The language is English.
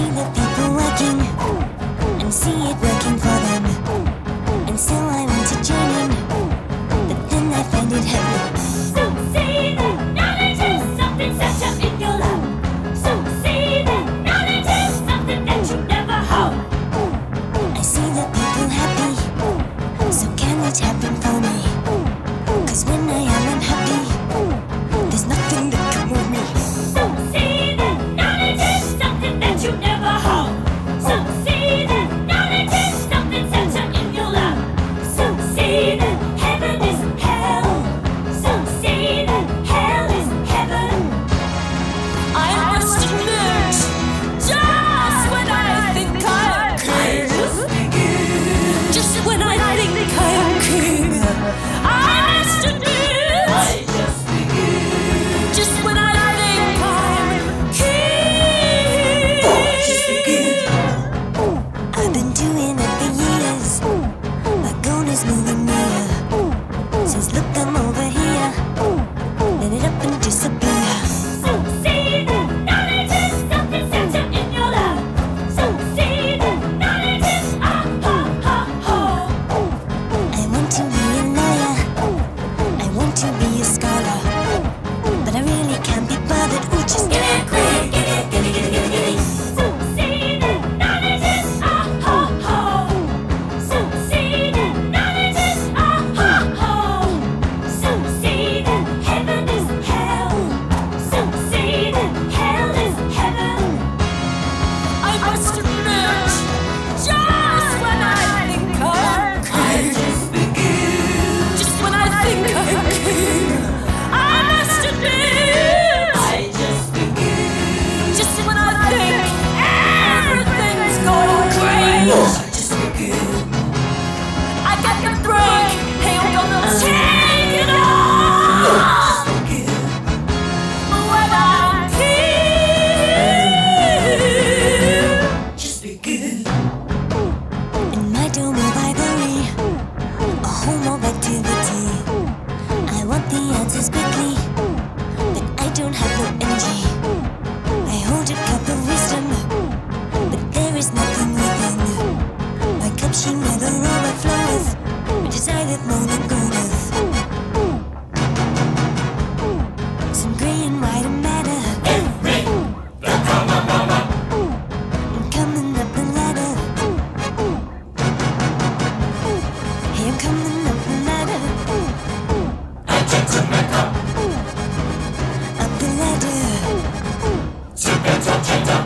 sin says, look a king. saying why matter. Mama. I'm coming up the ladder. I'm coming up the ladder. I to Up the ladder. Bento Cheddar.